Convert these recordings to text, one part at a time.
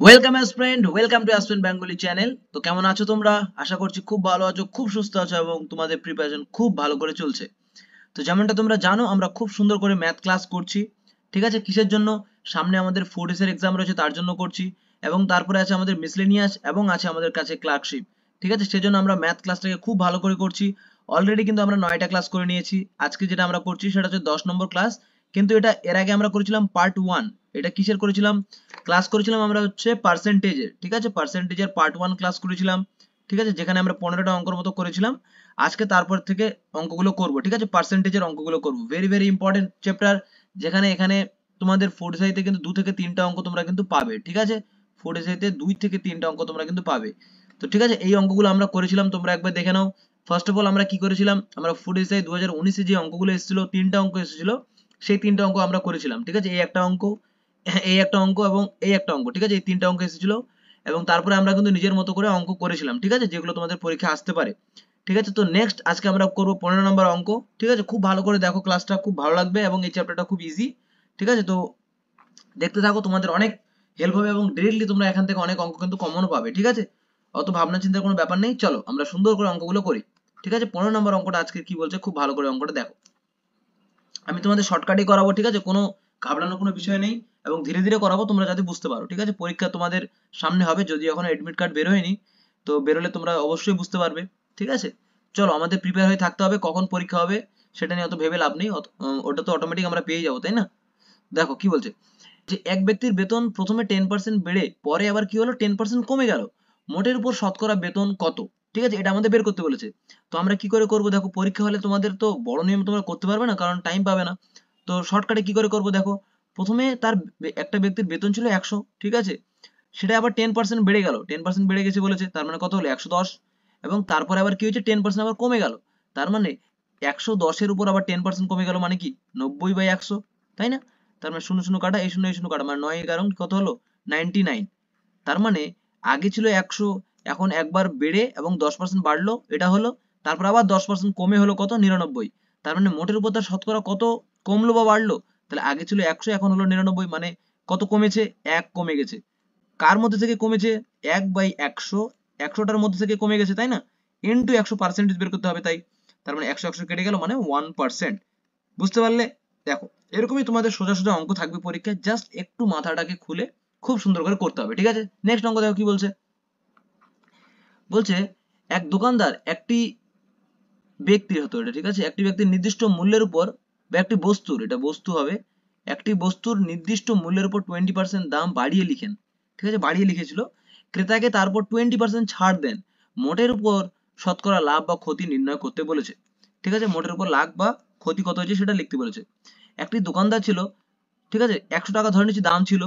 Welcome as friend welcome to Aspen Bengali channel তো কেমন আছো তোমরা? আশা করছি খুব ভালো আছো, খুব সুস্থ আছো এবং তোমাদের প্রিপারেশন খুব ভালো করে চলছে। তো যেমনটা তোমরা জানো, আমরা খুব সুন্দর করে ম্যাথ ক্লাস করছি। ঠিক আছে? কিসের জন্য? সামনে আমাদের ফোর্থ এর এক্সাম রয়েছে, তার জন্য করছি। এবং তারপরে আছে আমাদের মিসলেনিয়াস এবং আছে আমাদের কাছে ক্লার্কশিপ ঠিক আছে? সেজন্য আমরা ম্যাথ ক্লাসটাকে খুব ভালো করে করছি। অলরেডি কিন্তু আমরা নয়টা ক্লাস করে নিয়েছি। আজকে যেটা আমরা করছি, সেটা হচ্ছে দশ নম্বর ক্লাস কিন্তু এটা এর আগে আমরা করেছিলাম পার্ট ওয়ান এটা কিসের করেছিলাম? ক্লাস করেছিলাম আমরা হচ্ছে পার্সেন্টেজের ঠিক আছে? পার্সেন্টেজের পার্ট ওয়ান ক্লাস করেছিলাম, ঠিক আছে? যেখানে আমরা পনেরোটা অঙ্কর মতো করেছিলাম। আজকে তারপর থেকে অঙ্কগুলো করব, ঠিক আছে? পার্সেন্টেজের অঙ্কগুলো করব। ভেরি ভেরি ইম্পর্টেন্ট চ্যাপ্টার যেখানে এখানে তোমাদের ফোর্থ সাইতে কিন্তু দু থেকে তিনটা অঙ্ক তোমরা কিন্তু পাবে, ঠিক আছে? ফোর্থ সাইতে দুই থেকে তিনটা অঙ্ক তোমরা কিন্তু পাবে। তো ঠিক আছে? এই অঙ্কগুলো আমরা করেছিলাম, তোমরা একবার দেখে নাও। ফার্স্ট অফ অল আমরা কি করেছিলাম? আমরা ফুড এসআই দু হাজার উনিশে যে অঙ্কগুলো এসেছিল, তিনটা অঙ্ক এসেছিল সেই তিনটা অঙ্ক আমরা করেছিলাম, ঠিক আছে? এই একটা অঙ্ক, এই একটা অঙ্ক এবং এই একটা অঙ্ক, ঠিক আছে? এই তিনটা অঙ্ক এসেছিল এবং তারপরে আমরা কিন্তু নিজের মতো করে অঙ্ক করেছিলাম, ঠিক আছে? যেগুলো তোমাদের পরীক্ষা আসতে পারে, ঠিক আছে? তো নেক্সট আজকে আমরা করব পনেরো নম্বর অঙ্ক, ঠিক আছে? খুব ভালো করে দেখো ক্লাসটা খুব ভালো লাগবে এবং এই চ্যাপ্টারটা খুব ইজি ঠিক আছে? তো দেখতে থাকো, তোমাদের অনেক হেল্প হবে এবং ডিরেক্টলি তোমরা এখান থেকে অনেক অঙ্ক কিন্তু কমনও পাবে, ঠিক আছে? অত ভাবনা চিন্তার কোনো ব্যাপার নেই, চলো আমরা সুন্দর করে অঙ্কগুলো করি, ঠিক আছে? পনেরো নম্বর অঙ্কটা আজকে কি বলছে? খুব ভালো করে অঙ্কটা দেখো। আমি তোমাদের শর্টকাটই করাবো, ঠিক আছে? কোনো ঘাবড়ানোর কোনো বিষয় নেই এবং ধীরে ধীরে করাবো, তোমরা যাতে বুঝতে পারো, ঠিক আছে? পরীক্ষা তোমাদের সামনে হবে, যদি এখন এডমিট কার্ড বের হয়নি, তো বেরোলে তোমরা অবশ্যই বুঝতে পারবে, ঠিক আছে? চলো, আমাদের প্রিপেয়ার হয়ে থাকতে হবে, কখন পরীক্ষা হবে, সেটা নিয়ে অত ভেবে লাভ নেই ওটা তো অটোমেটিক আমরা পেয়ে যাব, তাই না? দেখো, কি বলছে? যে এক ব্যক্তির বেতন প্রথমে টেন পার্সেন্ট বেড়ে, পরে আবার কি হলো? টেন পার্সেন্ট কমে গেল। মোটের উপর শতকরা বেতন কত? ঠিক আছে, এটা আমাদের বের করতে বলেছে। তো আমরা কি করে করব দেখো, পরীক্ষা হলে তোমাদের তো বড় নিয়ম তোমরা করতে পারবে না, কারণ টাইম পাবে না। তো শর্টকাটে কি করে করব দেখো, প্রথমে তার একটা ব্যক্তির বেতন ছিল একশো, ঠিক আছে? সেটা আবার টেন পার্সেন্ট বেড়ে গেল। টেন পার্সেন্ট বেড়ে গেছে বলেছে, তার মানে কত হলো? একশো দশ। এবং তারপরে আবার কি হয়েছে? টেন পার্সেন্ট আবার কমে গেল। তার মানে একশো দশের উপর আবার টেন পার্সেন্ট কমে গেল মানে কি? নব্বই বাই একশো, তাই না? তার মানে শূন্য শূন্য কাটা, এই শূন্য এই শূন্য কাটা মানে নয় এগারো, কত হলো? নাইনটি নাইন তার মানে আগে ছিল একশো এখন একবার বেড়ে এবং দশ পার্সেন্ট বাড়লো, এটা হলো, তারপর আবার দশ পার্সেন্ট কমে হলো কত? নিরানব্বই। তার মানে মোটের উপর তার শতকরা কত কমলো বা বাড়লো? তাহলে আগে ছিল একশো, এখন হলো নিরানব্বই মানে কত কমেছে? এক কমে গেছে। কার মধ্যে থেকে কমেছে? এক বাই একশো। একশোটার মধ্যে থেকে কমে গেছে, তাই না? ইন্টু একশো পার্সেন্টেজ বের করতে হবে তাই। তার মানে একশো একশো কেটে গেল মানে ওয়ান পার্সেন্ট বুঝতে পারলে? দেখো, এরকমই তোমাদের সোজা সোজা অঙ্ক থাকবে পরীক্ষায়। জাস্ট একটু মাথাটাকে খুলে খুব সুন্দর করে করতে হবে, ঠিক আছে? নেক্সট অঙ্ক দেখো কি বলছে। বলছে, এক দোকানদার একটি ব্যক্তির হতো এটা, ঠিক আছে? একটি ব্যক্তির নির্দিষ্ট মূল্যের উপর বা একটি বস্তুর, এটা বস্তু হবে, একটি বস্তুর নির্দিষ্ট মূল্যের উপর টোয়েন্টি পার্সেন্ট দাম বাড়িয়ে লিখেন, ঠিক আছে? বাড়িয়ে লিখেছিল, ক্রেতাকে তারপর টোয়েন্টি পার্সেন্ট ছাড় দেন, মোটের উপর শতকরা লাভ বা ক্ষতি নির্ণয় করতে বলেছে, ঠিক আছে? মোটের উপর লাভ বা ক্ষতি কত হয়েছে সেটা লিখতে বলেছে। একটি দোকানদার ছিল, ঠিক আছে? একশো টাকা ধরে নিচ্ছি দাম ছিল,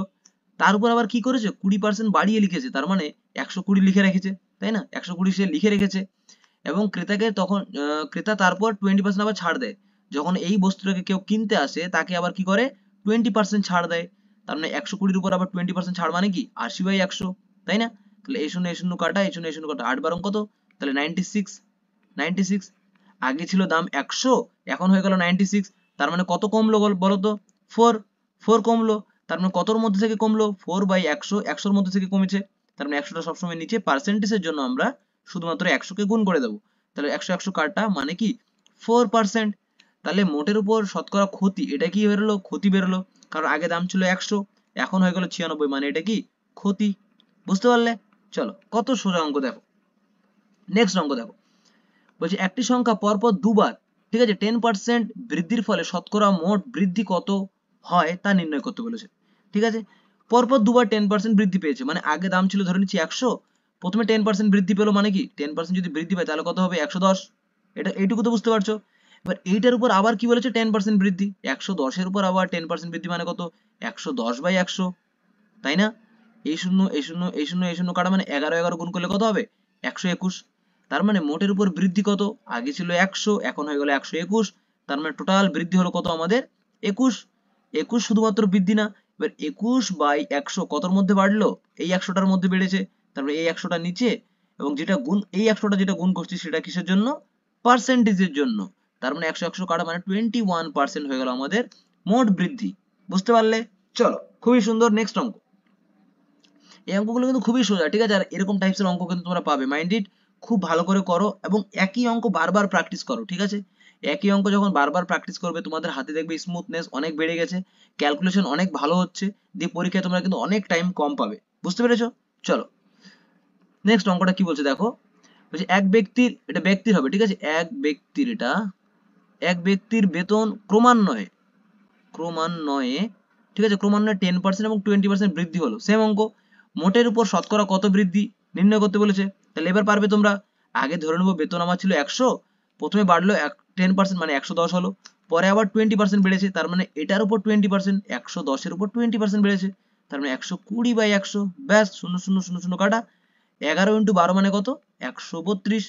তার উপর আবার কি করেছে? কুড়ি পার্সেন্ট বাড়িয়ে লিখেছে, তার মানে একশো কুড়ি লিখে রেখেছে। তাই না? একশো কুড়ি সে লিখে রেখেছে। এবং ক্রেতাকে তখন ক্রেতা তারপর টোয়েন্টি পার্সেন্ট আবার ছাড় দেয়। যখন এই বস্তুটাকে কেউ কিনতে আসে, তাকে আবার কি করে? টোয়েন্টি পার্সেন্ট ছাড় দেয়। তার মানে একশো কুড়ির উপর আবার টোয়েন্টি পার্সেন্ট ছাড় মানে কি? আশি বাই একশো, তাই না? তাহলে এই শূন্য এই শূন্য কাটা এই শূন্য এই শূন্য কাটা। আট বারং কত? তাহলে নাইনটি সিক্স নাইনটি সিক্স আগে ছিল দাম একশো, এখন হয়ে গেল নাইনটি সিক্স তার মানে কত কমলো বলো তো ফোর ফোর কমলো। তার মানে কতর মধ্যে থেকে কমলো? ফোর বাই একশো, একশোর মধ্যে থেকে কমেছে। তার মানে একশোটা সবসময় নিচে পার্সেন্টেজের জন্য আমরা শুধুমাত্র একশোকে গুণ করে দেবো। তাহলে একশো একশো কাটা মানে কি? ফোর পার্সেন্ট তাহলে মোটের উপর শতকরা ক্ষতি, এটা কি বেরোলো? ক্ষতি বেরোলো। কারণ আগে দাম ছিল একশো, এখন হয়ে গেল ছিয়ানব্বই মানে এটা কি? ক্ষতি। বুঝতে পারলে? চলো, কত সোজা অঙ্ক দেখো। নেক্সট অঙ্ক দেখো। বলছি একটি সংখ্যা পরপর দুবার, ঠিক আছে? টেন পার্সেন্ট বৃদ্ধির ফলে শতকরা মোট বৃদ্ধি কত হয় তা নির্ণয় করতে বলেছে। ঠিক আছে? পরপর দুবার টেন পার্সেন্ট বৃদ্ধি পেয়েছে। মানে আগে দাম ছিল ধরে নিচ্ছি একশো, প্রথমে টেন পার্সেন্ট বৃদ্ধি পেল মানে কি? টেন পার্সেন্ট যদি বৃদ্ধি পায়, তাহলে কত হবে? একশো দশ। এটা এইটুকু তো বুঝতে পারছ? এবার এইটার উপর আবার কি বলেছে? টেন পার্সেন্ট বৃদ্ধি। একশো দশের উপর আবার টেন পার্সেন্ট বৃদ্ধি মানে কত? একশো দশ বাই একশো। তাই না? এই শূন্য এই শূন্য এই শূন্য এই শূন্য কাটা মানে এগারো এগারো গুণ করলে কত হবে? একশো একুশ। তার মানে মোটের উপর বৃদ্ধি কত? আগে ছিল একশো, এখন হয়ে গেল একশো একুশ। তার মানে টোটাল বৃদ্ধি হলো কত আমাদের? একুশ। একুশ শুধুমাত্র বৃদ্ধি না এবার একুশ বাই একশো কতর মধ্যে বাড়লো? এই একশোটার মধ্যে বেড়েছে। তারপরে এই একশোটা নিচে এবং যেটা গুণ, এই একশোটা যেটা গুণ করছি সেটা কিসের জন্য? পার্সেন্টেজের জন্য। তার মানে একশো একশো কাটা মানে টোয়েন্টি ওয়ান পার্সেন্ট হয়ে গেল আমাদের মোট বৃদ্ধি। বুঝতে পারলে? চলো, খুবই সুন্দর নেক্সট অঙ্ক। এই অঙ্কগুলো কিন্তু খুবই সোজা, ঠিক আছে? আর এরকম টাইপসের অঙ্ক কিন্তু তোমরা পাবে। মাইন্ডেড খুব ভালো করে করো এবং একই অঙ্ক বারবার প্র্যাকটিস করো, ঠিক আছে? একই অঙ্ক যখন বারবার প্র্যাকটিস করবে, তোমাদের হাতে দেখবে স্মুথনেস অনেক বেড়ে গেছে ক্যালকুলেশন অনেক ভালো হচ্ছে, দিয়ে পরীক্ষায় তোমরা কিন্তু অনেক টাইম কম পাবে। বুঝতে পেরেছ? চলো। নেক্সট অঙ্কটা কি বলছে দেখো? বলছে এক ব্যক্তির, এটা ব্যক্তির হবে, ঠিক আছে? এক ব্যক্তির এটা, এক ব্যক্তির বেতন ক্রমান্বয়ে ক্রমান্বয়ে, ঠিক আছে? ক্রমান্বয়ে টেন পার্সেন্ট এবং টোয়েন্টি পার্সেন্ট বৃদ্ধি হলো। সেম অঙ্ক। মোটের উপর শতকরা কত বৃদ্ধি নির্ণয় করতে বলেছে? তাহলে এবার পারবে তোমরা। আগে ধরে নেব বেতন আমার ছিল একশো প্রথমে বাড়লো এক টেন পার্সেন্ট মানে একশো দশ হলো, পরে আবার টোয়েন্টি পার্সেন্ট বেড়েছে, তার মানে এটার উপর টোয়েন্টি পার্সেন্ট একশো দশের উপর টোয়েন্টি পার্সেন্ট বেড়েছে, তার মানে একশো কুড়ি বাই একশো, ব্যাস শূন্য শূন্য শূন্য শূন্য কাটা, এগারো ইন্টু বারো মানে কত? একশো বত্রিশ,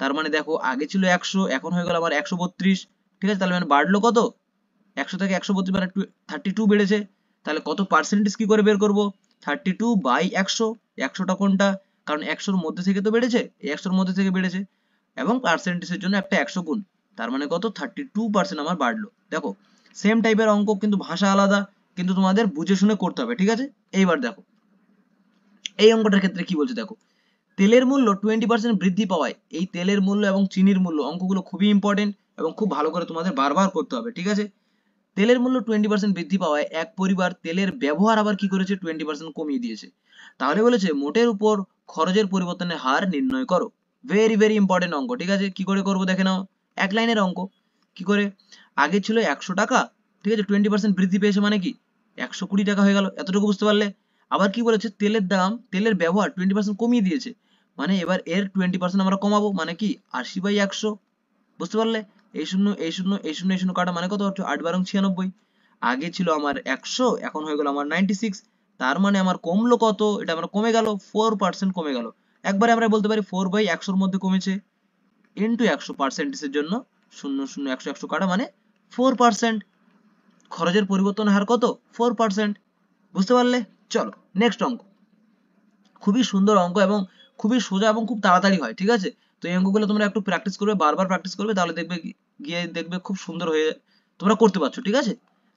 তার মানে দেখো আগে ছিল একশো, এখন হয়ে গেল আবার একশো বত্রিশ, ঠিক আছে? তাহলে মানে বাড়লো কত? একশো থেকে একশো বত্রিশ মানে থার্টি টু বেড়েছে, তাহলে কত পার্সেন্টেজ কি করে বের করব? থার্টি টু বাই একশো, একশোটা কোনটা? কারণ একশোর মধ্যে থেকে তো বেড়েছে একশোর মধ্যে থেকে বেড়েছে এবং পার্সেন্টেজের জন্য একটা একশো গুণ। তার মানে কত? থার্টি টু পার্সেন্ট আমার বাড়লো। দেখো সেম টাইপের অঙ্ক, কিন্তু ভাষা আলাদা, কিন্তু তোমাদের বুঝে শুনে করতে হবে, ঠিক আছে? এইবার দেখো, এই অঙ্কটার ক্ষেত্রে কি বলছে দেখো, তেলের মূল্য টোয়েন্টি পার্সেন্ট বৃদ্ধি পাওয়ায় এই তেলের মূল্য এবং চিনির মূল্য অঙ্কগুলো খুবই ইম্পর্টেন্ট এবং খুব ভালো করে তোমাদের বারবার করতে হবে, ঠিক আছে? তেলের মূল্য টোয়েন্টি পার্সেন্ট বৃদ্ধি পাওয়ায় এক পরিবার তেলের ব্যবহার আবার কি করেছে? টোয়েন্টি পার্সেন্ট কমিয়ে দিয়েছে। তাহলে বলেছে, মোটের উপর খরচের পরিবর্তনের হার নির্ণয় করো। ভেরি ভেরি ইম্পর্টেন্ট অঙ্ক, ঠিক আছে? কি করে করব দেখে নাও। এক লাইনের অঙ্ক। কি করে? আগে ছিল একশো টাকা, ঠিক আছে? টোয়েন্টি পার্সেন্ট বৃদ্ধি পেয়েছে মানে কি? একশো কুড়ি টাকা হয়ে গেল, এতটুকু বুঝতে পারলে? আবার কি বলেছে? তেলের দাম, তেলের ব্যবহার টোয়েন্টি পার্সেন্ট কমিয়ে দিয়েছে। মানে এবার এর টোয়েন্টি পার্সেন্ট আমরা কমাবো মানে কি? আশি বাই একশো। বুঝতে পারলে? এই শূন্য এই শূন্য এই শূন্য এই শূন্য কাটা মানে কত? হচ্ছে আট বারং ছিয়ানব্বই। আগে ছিল আমার একশো, এখন হয়ে গেল আমার নাইনটি সিক্স তার মানে আমার কমলো কত? এটা আমার কমে গেল ফোর পার্সেন্ট কমে গেল। একবারে আমরা বলতে পারি ফোর বাই একশোর মধ্যে কমেছে। ইন্টু একশো পার্সেন্টেজের জন্য শূন্য শূন্য একশো একশো কাটা মানে ফোর পার্সেন্ট খরচের পরিবর্তন হার কত? ফোর পার্সেন্ট বুঝতে পারলে? চলো নেক্সট অঙ্ক। খুবই সুন্দর অঙ্ক এবং খুবই সোজা এবং খুব তাড়াতাড়ি হয়, ঠিক আছে? তো এই অঙ্কগুলো তোমরা একটু প্র্যাকটিস করবে, বারবার প্র্যাকটিস করবে, তাহলে দেখবে গিয়ে দেখবে খুব সুন্দর হয়ে তোমরা করতে পারছ, ঠিক আছে?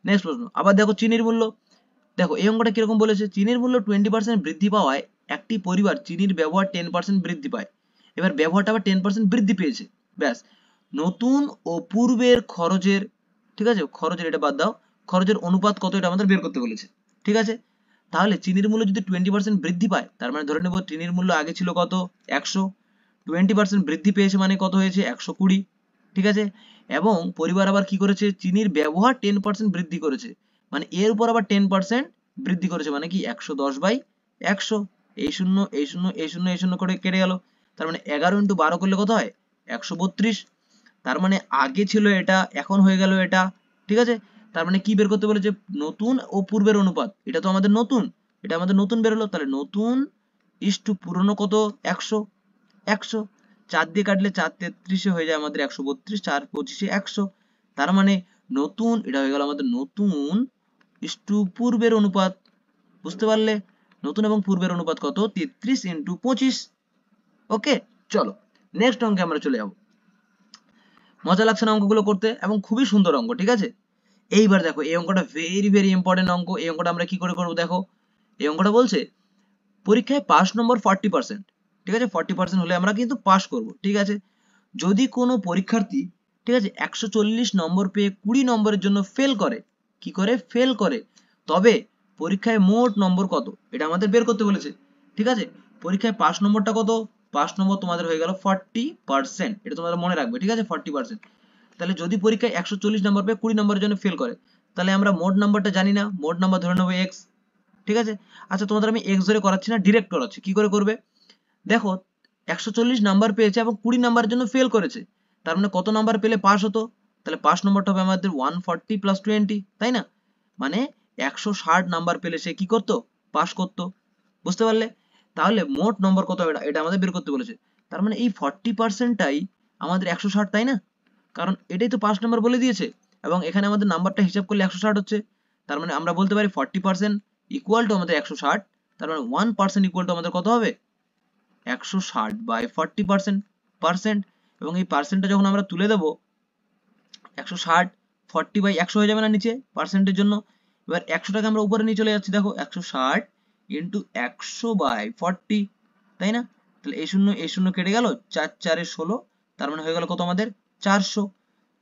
নেক্সট প্রশ্ন। আবার দেখো চিনির মূল্য। দেখো এই অঙ্কটা কীরকম বলেছে? চিনির মূল্য টোয়েন্টি পার্সেন্ট বৃদ্ধি পাওয়ায় একটি পরিবার চিনির ব্যবহার টেন পার্সেন্ট বৃদ্ধি পায়। এবার ব্যবহারটা আবার টেন পার্সেন্ট বৃদ্ধি পেয়েছে। ব্যাস। নতুন ও পূর্বের খরচের, ঠিক আছে? খরচের এটা বাদ দাও। খরচের অনুপাত কত এটা আমাদের বের করতে বলেছে। ঠিক আছে? তাহলে চিনির মূল্য যদি টোয়েন্টি পার্সেন্ট বৃদ্ধি পায়, তার মানে ধরে নেব চিনির মূল্য আগে ছিল কত? একশো। টোয়েন্টি পার্সেন্ট বৃদ্ধি পেয়েছে মানে কত হয়েছে? একশো কুড়ি। ঠিক আছে? এবং পরিবার আবার কি করেছে? চিনির ব্যবহার টেন পার্সেন্ট বৃদ্ধি করেছে। মানে এর উপর আবার টেন পার্সেন্ট বৃদ্ধি করেছে। মানে কি? একশো দশ বাই একশো। এই শূন্য এই শূন্য এই শূন্য এই শূন্য করে কেটে গেল। তার মানে এগারো ইন্টু বারো করলে কত হয়? একশো বত্রিশ। তার মানে আগে ছিল এটা, এখন হয়ে গেল এটা। ঠিক আছে? তার মানে কি বের করতে বলেছে? নতুন ও পূর্বের অনুপাত। এটা তো আমাদের নতুন। এটা আমাদের নতুন বেরোলো তাহলে নতুন ইস টু পুরনো কত? একশো। একশো। চার দিয়ে কাটলে চার তেত্রিশে হয়ে যায় আমাদের একশো বত্রিশ, চার পঁচিশে একশো। তার মানে নতুন, এটা হয়ে গেল আমাদের নতুন ইস টু পূর্বের অনুপাত। বুঝতে পারলে? নতুন এবং পূর্বের অনুপাত কত? তেত্রিশ ইন্টু পঁচিশ। ওকে চলো নেক্সট অঙ্কে আমরা চলে যাব। মজা লাগছে না অঙ্কগুলো করতে এবং খুবই সুন্দর অঙ্ক, ঠিক আছে? এইবার দেখো, এই অঙ্কটা ভেরি ভেরি ইম্পর্টেন্ট অঙ্ক। এই অঙ্কটা আমরা কি করে করব দেখো? এই অঙ্কটা বলছে, পরীক্ষায় পাস নম্বর ফর্টি পার্সেন্ট ঠিক আছে? ফর্টি পার্সেন্ট হলে আমরা কিন্তু পাস করব, ঠিক আছে? যদি কোনো পরীক্ষার্থী, ঠিক আছে, একশো চল্লিশ নম্বর পেয়ে কুড়ি নম্বরের জন্য ফেল করে, কি করে? ফেল করে। তবে পরীক্ষায় মোট নম্বর কত? এটা আমাদের বের করতে বলেছে। ঠিক আছে? পরীক্ষায় পাস নম্বরটা কত? পাস নম্বর তোমাদের হয়ে গেল ফর্টি পার্সেন্ট এটা তোমাদের মনে রাখবে, ঠিক আছে? ফর্টি পার্সেন্ট তাহলে যদি পরীক্ষায় একশো চল্লিশ নম্বর পেয়ে, কুড়ি নম্বরের জন্য ফেল করে। তাহলে আমরা মোট নাম্বারটা জানি না। মোট নাম্বার ধরে নেব এক্স ঠিক আছে? আচ্ছা তোমাদের আমি এক্স ধরে করাচ্ছি না ডিরেক্ট করাচ্ছি। কি করে করবে? দেখো, একশো চল্লিশ নাম্বার পেয়েছে এবং কুড়ি নাম্বারের জন্য ফেল করেছে। তার মানে কত নাম্বার পেলে পাস হতো? তাহলে পাস নম্বরটা হবে আমাদের ওয়ান ফর্টি প্লাস টোয়েন্টি তাই না? মানে একশো ষাট নাম্বার পেলে সে কি করতো? পাস করতো। বুঝতে পারলে? তাহলে মোট নম্বর কত এটা? এটা আমাদের বের করতে বলেছে। তার মানে এই ফর্টি পার্সেন্টটাই আমাদের একশো ষাট, তাই না? কারণ এটাই তো পাঁচ নাম্বার বলে দিয়েছে। এবং এখানে আমাদের নাম্বারটা হিসাব করলে একশো ষাট হচ্ছে। তার মানে আমরা বলতে পারি ফর্টি পার্সেন্ট ইকুয়াল টু আমাদের একশো ষাট। তার মানে ওয়ান পার্সেন্ট ইকুয়াল টু আমাদের কত হবে? একশো ষাট বাই ফর্টি পার্সেন্ট। পার্সেন্ট এবং এই পার্সেন্টটা যখন আমরা তুলে দেবো, একশো ষাট, ফর্টি বাই একশো হয়ে যাবে না নিচে পার্সেন্টের জন্য। এবার একশো টাকা আমরা উপরে নিয়ে চলে যাচ্ছি, দেখো একশো ষাট ইন্টু একশো বাই ফর্টি, তাই না? তাহলে এই শূন্য এই শূন্য কেটে গেল, চার চারে ষোলো, তার মানে হয়ে গেল কত আমাদের? চারশো।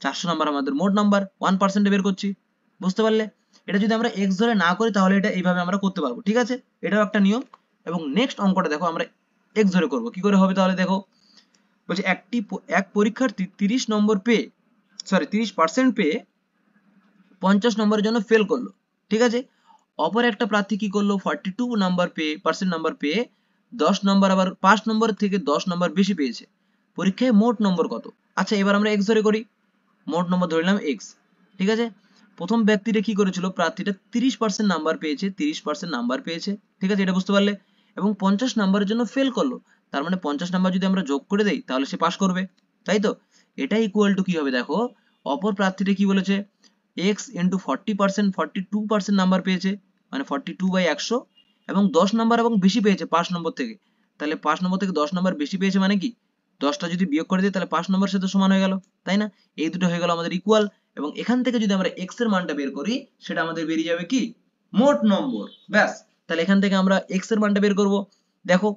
চারশো নাম্বার আমাদের মোট নাম্বার ওয়ান পার্সেন্টে বের করছি, বুঝতে পারলে? এটা যদি আমরা এক্স ধরে না করি, তাহলে এটা এইভাবে আমরা করতে পারব, ঠিক আছে? এটাও একটা নিয়ম। এবং নেক্সট অঙ্কটা দেখো, আমরা এক্স ধরে করব, কি করে হবে তাহলে দেখো? বলছে একটি এক পরীক্ষার্থী তিরিশ নম্বর পেয়ে সরি তিরিশ পার্সেন্ট পেয়ে পঞ্চাশ নম্বরের জন্য ফেল করল। ঠিক আছে? অপর একটা প্রার্থী কি করল? ফর্টি টু নাম্বার পেয়ে পার্সেন্ট নাম্বার পেয়ে, দশ নম্বর আবার পাঁচ নম্বর থেকে দশ নম্বর বেশি পেয়েছে। পরীক্ষায় মোট নম্বর কত? আচ্ছা এবার আমরা এক্স ধরে করি। মোট নম্বর ধরলাম এক্স ঠিক আছে? প্রথম ব্যক্তিটা কি করেছিল? প্রার্থীটা তিরিশ পার্সেন্ট নাম্বার পেয়েছে, তিরিশ পার্সেন্ট নাম্বার পেয়েছে। ঠিক আছে? এটা বুঝতে পারলে? এবং পঞ্চাশ নাম্বারের জন্য ফেল করল। তার মানে পঞ্চাশ নাম্বার যদি আমরা যোগ করে দেই, তাহলে সে পাস করবে। তাই তো? এটা ইকুয়াল টু কি হবে? দেখো, অপর প্রার্থীটা কি বলেছে? X into forty percent forty two percent number পেয়েছে মানে ফর্টি টু বাই একশো, এবং দশ নাম্বার এবং বেশি পেয়েছে পাঁচ নম্বর থেকে। তাহলে পাঁচ নম্বর থেকে দশ নম্বর বেশি পেয়েছে মানে কি? দশটা যদি বিয়োগ করে দিই, তাহলে পাঁচ নম্বর সাথে সমান হয়ে গেল, তাই না? এই দুটো হয়ে গেল আমাদের ইকুয়াল এবং এখান থেকে যদি আমরা এক্সের মানটা বের করি, সেটা আমাদের বেরিয়ে যাবে কি? মোট নম্বর ব্যাস। তাহলে এখান থেকে আমরা এক্সের মানটা বের করব। দেখো,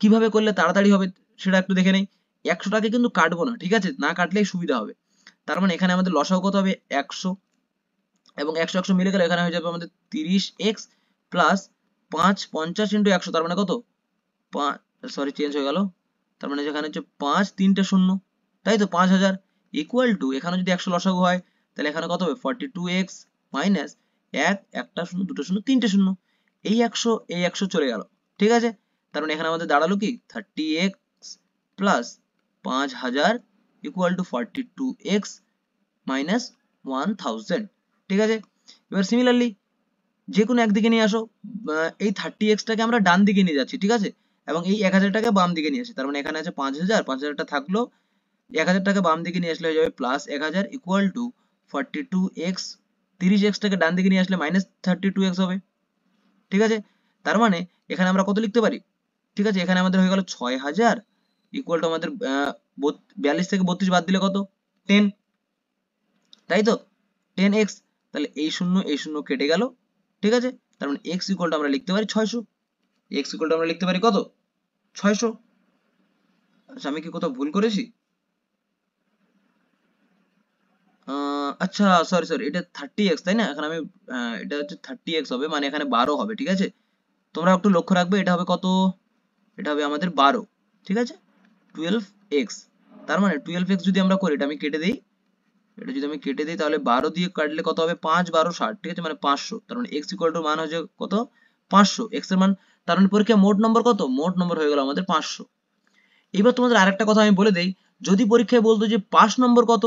কীভাবে করলে তাড়াতাড়ি হবে সেটা একটু দেখে নেই। একশোটাকে কিন্তু কাটবো না, ঠিক আছে? না কাটলেই সুবিধা হবে। তার মানে এখানে আমাদের লসাও কত হবে? একশো। এবং একশো একশো মিলে গেলে এখানে হয়ে যাবে আমাদের তিরিশ এক্স প্লাস পাঁচ পঞ্চাশ ইন্টু একশো, তার মানে কত? পাঁচ সরি চেঞ্জ হয়ে গেল। তার মানে যেখানে হচ্ছে পাঁচ তিনটে শূন্য, তাই তো? পাঁচ হাজার ইকুয়াল টু এখানে যদি একশো লসাগু হয়, তাহলে এখানে কত হবে? ফর্টি টু এক্স মাইনাস এক, একটা শূন্য, দুটো শূন্য, তিনটে শূন্য। এই একশো এই একশো চলে গেল। ঠিক আছে? তার মানে এখানে আমাদের দাঁড়াল কি? থার্টি এক্স প্লাস পাঁচ হাজার equal to forty two x minus one thousand ঠিক আছে? এবার সিমিলারলি যে কোনো একদিকে নিয়ে আসো এই থার্টি এক্সটাকে আমরা ডান দিকে নিয়ে যাচ্ছি, ঠিক আছে? এবং এই এক হাজার টাকা বাম দিকে নিয়ে আসি, তার মানে এখানে আছে পাঁচ হাজার, পাঁচ হাজারটা থাকল, এক হাজার টাকা বাম দিকে নিয়ে আসলে হয়ে যাবে প্লাস এক হাজার equal to forty two x তিরিশ এক্সটাকে ডান দিকে নিয়ে আসলে মাইনাস থার্টি টু এক্স হবে, ঠিক আছে? তার মানে এখানে আমরা কত লিখতে পারি? ঠিক আছে, এখানে আমাদের হয়ে গেল ছয় হাজার ইকুয়াল টু আমাদের বিয়াল্লিশ থেকে বত্রিশ বাদ দিলে কত? টেন তাই তো? টেন এক্স তাহলে এই শূন্য এই শূন্য কেটে গেল, ঠিক আছে? তার মানে এক্স ইকুয়াল আমরা লিখতে পারি ছয়শো। এক্স ইকুয়াল আমরা লিখতে পারি কত? ছয়শো। আচ্ছা আমি কি কোথাও ভুল করেছি? আচ্ছা সরি সরি এটা থার্টি এক্স তাই না? এখন আমি এটা হচ্ছে থার্টি এক্স হবে মানে এখানে বারো হবে, ঠিক আছে? তোমরা একটু লক্ষ্য রাখবে, এটা হবে কত? এটা হবে আমাদের বারো, ঠিক আছে? টুয়েলভ এক্স তার মানে টুয়েলভ এক্স যদি আমরা করি, এটা আমি কেটে দিই এটা যদি আমি কেটে দিই, তাহলে বারো দিয়ে কাটলে কত হবে? পাঁচ, বারো, ষাট, ঠিক আছে? মানে পাঁচশো। তার মানে এক্স ইকুয়াল টু মান হচ্ছে কত? পাঁচশো। এক্সের মান, তার মানে পরীক্ষা মোট নম্বর কত? মোট নম্বর হয়ে গেল আমাদের পাঁচশো। এবার তোমাদের আরেকটা কথা আমি বলে দেই, যদি পরীক্ষায় বলতো যে পাঁচ নম্বর কত?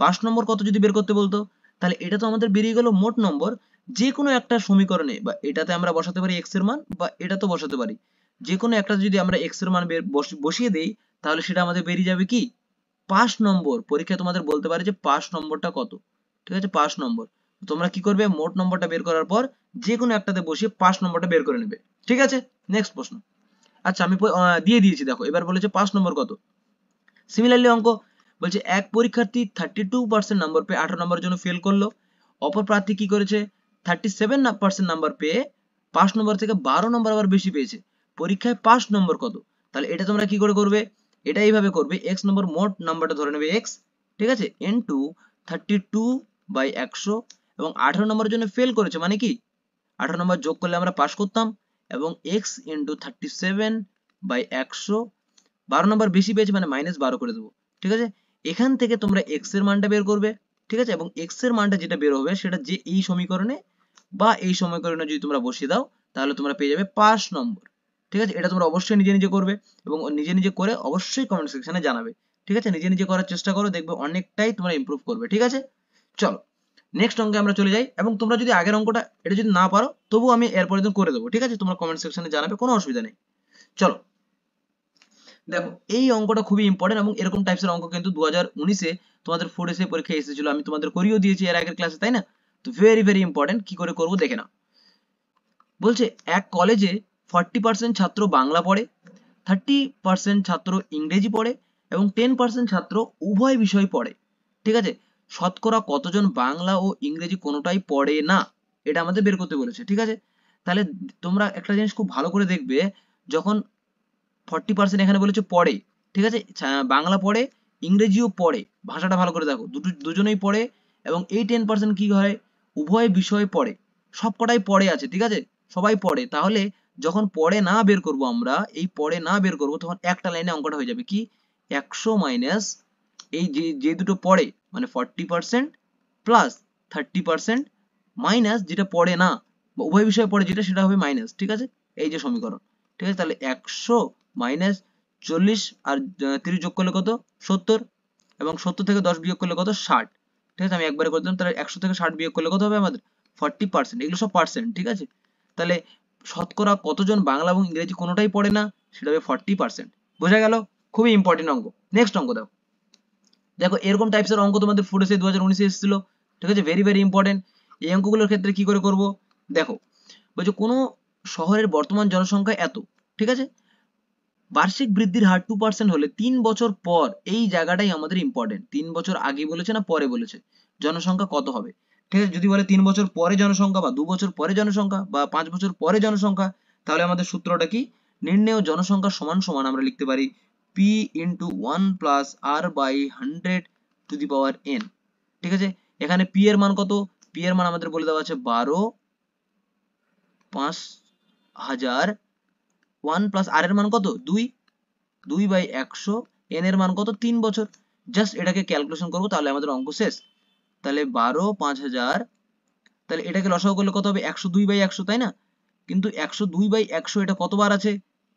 পাঁচ নম্বর কত যদি বের করতে বলতো? তাহলে এটা তো আমাদের বেরিয়ে গেল মোট নম্বর যে কোনো একটা সমীকরণে, বা এটাতে আমরা বসাতে পারি এক্সের মান, বা এটা তো বসাতে পারি। যে কোনো একটা যদি আমরা এক্সের মান বসিয়ে দেই, তাহলে সেটা আমাদের বেরিয়ে যাবে কি? পাঁচ নম্বর পরীক্ষায় তোমাদের বলতে পারে যে পাঁচ নম্বরটা কত? ঠিক আছে, পাঁচ নম্বর। তোমরা কি করবে? মোট নম্বরটা বের করার পর যে কোনো একটাতে বসিয়ে পাঁচ নম্বরটা বের করে নেবে। ঠিক আছে? নেক্সট প্রশ্ন। আচ্ছা আমি দিয়ে দিয়েছি, দেখো। এবার বলেছে পাঁচ নম্বর কত? সিমিলারলি অঙ্ক বলছে এক পরীক্ষার্থী থার্টি টু পার্সেন্ট নাম্বার পেয়ে আঠারো নম্বরের জন্য ফেল করল। অপর প্রার্থী কি করেছে? থার্টি সেভেন পার্সেন্ট নাম্বার পেয়ে পাঁচ নম্বর থেকে বারো নম্বর আবার বেশি পেয়েছে। পরীক্ষায় পাঁচ নম্বর কত? তাহলে এটা তোমরা কি করে করবে? এটা এইভাবে করবে এক্স নম্বর মোট নাম্বারটা ধরে নেবে এক্স ঠিক আছে? N two thirty two by একশো এবং আঠারো নম্বরের জন্য ফেল করেছে মানে কি? আঠারো নম্বর যোগ করলে আমরা পাস করতাম এবং x into thirty seven by একশো, বারো নম্বর বেশি পেয়েছে মানে মাইনাস বারো করে দেবো, ঠিক আছে? এখান থেকে তোমরা এক্সের মানটা বের করবে, ঠিক আছে? এবং এক্সের মানটা যেটা বের হবে সেটা যে এই সমীকরণে বা এই সমীকরণে যদি তোমরা বসিয়ে দাও, তাহলে তোমরা পেয়ে যাবে পাঁচ নম্বর। ঠিক আছে? এটা তোমরা অবশ্যই নিজে নিজে করবে এবং নিজে নিজে করে অবশ্যই কমেন্ট সেকশনে জানাবে। ঠিক আছে? নিজে নিজে করার চেষ্টা করো, দেখবে অনেকটাই তোমরা ইমপ্রুভ করবে। ঠিক আছে? চলো নেক্সট অঙ্কে আমরা চলে যাই এবং তোমরা যদি আগের অঙ্কটা এটা যদি না পারো তবু আমি এরপরে দিন করে দেবো। ঠিক আছে? তোমরা কমেন্ট সেকশনে জানাবে, কোনো অসুবিধা নেই। চলো, দেখো, এই অঙ্কটা খুবই ইম্পর্টেন্ট এবং এরকম টাইপসের অঙ্ক কিন্তু দু হাজার উনিশে তোমাদের ফোর এসে পরীক্ষায় এসেছিল। আমি তোমাদের করিয়েও দিয়েছি এর আগের ক্লাসে তাই না? তো ভেরি ভেরি ইম্পর্টেন্ট কি করে করব? দেখে নাও। বলছে, এক কলেজে ফর্টি পার্সেন্ট ছাত্র বাংলা পড়ে থার্টি পার্সেন্ট ছাত্র ইংরেজি পড়ে এবং টেন পার্সেন্ট ছাত্র উভয় বিষয় পড়ে। ঠিক আছে? শতকরা কতজন বাংলা ও ইংরেজি কোনোটাই পড়ে না? এটা আমাদের বের করতে বলেছে। ঠিক আছে? তাহলে তোমরা একটা জিনিস খুব ভালো করে দেখবে, যখন ফর্টি পার্সেন্ট এখানে বলেছে পড়ে, ঠিক আছে? বাংলা পড়ে, ইংরেজিও পড়ে। ভাষাটা ভালো করে দেখো। দুটো, দুজনেই পড়ে এবং এই টেন পার্সেন্ট কি হয়? উভয় বিষয়ে পড়ে। সব কটাই পড়ে আছে। ঠিক আছে? সবাই পড়ে। তাহলে যখন পড়ে না বের করব আমরা, এই পড়ে না বের করব, তখন একটা লাইনে অঙ্কটা হয়ে যাবে কি? একশো মাইনাস এই যে যে দুটো পড়ে মানে forty percent plus thirty percent minus যেটা পড়ে না, বা উভয় বিষয়ে পড়ে যেটা, সেটা হবে মাইনাস ঠিক আছে? এই যে সমীকরণ, ঠিক আছে? তাহলে একশো মাইনাস চল্লিশ আর তিরিশ যোগ করলে কত? সত্তর, এবং সত্তর থেকে দশ বিয়োগ করলে কত? ষাট, ঠিক আছে? আমি একবারে করে দিলাম, তাহলে একশো থেকে ষাট বিয়োগ করলে কত হবে আমাদের? ফর্টি পার্সেন্ট এগুলো সব পার্সেন্ট ঠিক আছে? তাহলে শতকরা কতজন বাংলা এবং ইংরেজি কোনোটাই পড়ে না, সেটা হবে ফর্টি পার্সেন্ট বোঝা গেল? খুবই ইম্পর্টেন্ট অঙ্ক। নেক্সট অঙ্ক দেখো দেখো, এরকম টাইপসের অঙ্ক তোমাদের ফুটেছে দু হাজার উনিশে এসেছিল। ঠিক আছে? ভেরি ভেরি ইম্পর্টেন্ট এই অঙ্কগুলোর ক্ষেত্রে কি করে করব? দেখো, বলছে কোনো শহরের বর্তমান জনসংখ্যা এত, ঠিক আছে? বার্ষিক বৃদ্ধির হার টু পার্সেন্ট হলে তিন বছর পর এই জায়গাটাই আমাদের ইম্পর্টেন্ট তিন বছর আগে বলেছে না পরে বলেছে? জনসংখ্যা কত হবে? ঠিক আছে? যদি বলে তিন বছর পরে জনসংখ্যা বা দু বছর পরে জনসংখ্যা বা পাঁচ বছর পরে জনসংখ্যা, তাহলে আমাদের সূত্রটা কি? নির্ণেয় জনসংখ্যা সমান সমান আমরা লিখতে পারি P into one plus r by hundred to the power n ঠিক আছে? এখানে পি এর মান কত? পি এর মান আমাদের বলে দেওয়া আছে বারো পাঁচ হাজার ওয়ান প্লাস আর এর মান কত? দুই। দুই বাই একশো এন এর মান কত? তিন বছর। জাস্ট এটাকে ক্যালকুলেশন করব, তাহলে আমাদের অঙ্ক শেষ। তাহলে বারো, পাঁচ হাজার, তাহলে এটাকে লসাগু করলে কত হবে? একশো দুই বাই একশো, তাই না? কিন্তু একশো দুই বাই একশো এটা কতবার আছে?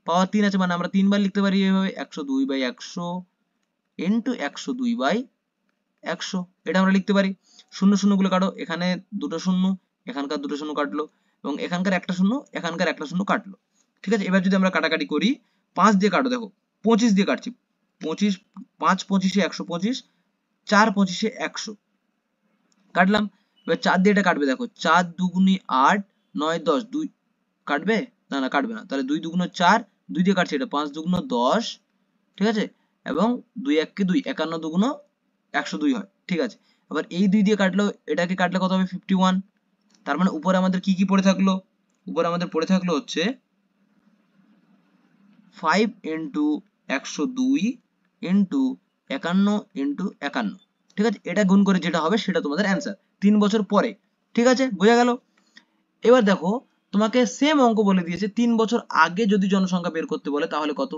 পাওয়ার তিন আছে মানে আমরা তিনবার লিখতে পারি এভাবে একশো দুই বাই একশো ইন্টু একশো দুই বাই একশো, এটা আমরা লিখতে পারি। শূন্য শূন্যগুলো কাটো, এখানে দুটো শূন্য, এখানকার দুটো শূন্য কাটলো, এবং এখানকার একটা শূন্য, এখানকার একটা শূন্য কাটলো। ঠিক আছে? এবার যদি আমরা কাটাকাটি করি, পাঁচ দিয়ে কাটো, দেখো, পঁচিশ দিয়ে কাটছি। পঁচিশ, পাঁচ পঁচিশে একশো পঁচিশ, চার পঁচিশে একশো। কাটলাম। এবার চার দিয়ে এটা কাটবে, দেখো, চার দুগুনি আট, নয়, দশ, দুই, কাটবে? না না, কাটবে না। তাহলে দুই দুগুণ চার, দুই দিয়ে কাটছে এটা, পাঁচ দুগুণ দশ, ঠিক আছে? এবং দুই এককে দুই, একান্ন দুগুণ একশো দুই হয়, ঠিক আছে? আবার এই দুই দিয়ে কাটলো এটাকে কাটলে কত হবে? ফিফটি ওয়ান তার মানে উপরে আমাদের কি কি পড়ে থাকল? উপরে আমাদের পড়ে থাকল হচ্ছে ফাইভ ইন্টু একশো দুই ইন্টু একান্ন ইন্টু একান্ন। ঠিক আছে? এটা গুণ করে যেটা হবে সেটা তোমাদের অ্যান্সার তিন বছর পরে, ঠিক আছে? বোঝা গেল? এবার দেখো, তোমাকে সেম অঙ্ক বলে দিয়েছে, তিন বছর আগে যদি জনসংখ্যা বের করতে বলে, তাহলে কত?